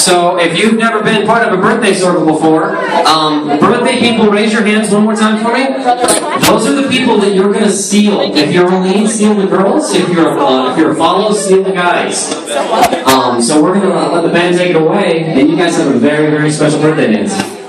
So if you've never been part of a birthday circle before, um, birthday people, raise your hands one more time for me. Those are the people that you're going to steal. If you're a lead, steal the girls. If you're a, uh, if you're a follow, steal the guys. Um, so we're going to uh, let the band take it away, and you guys have a very, very special birthday dance.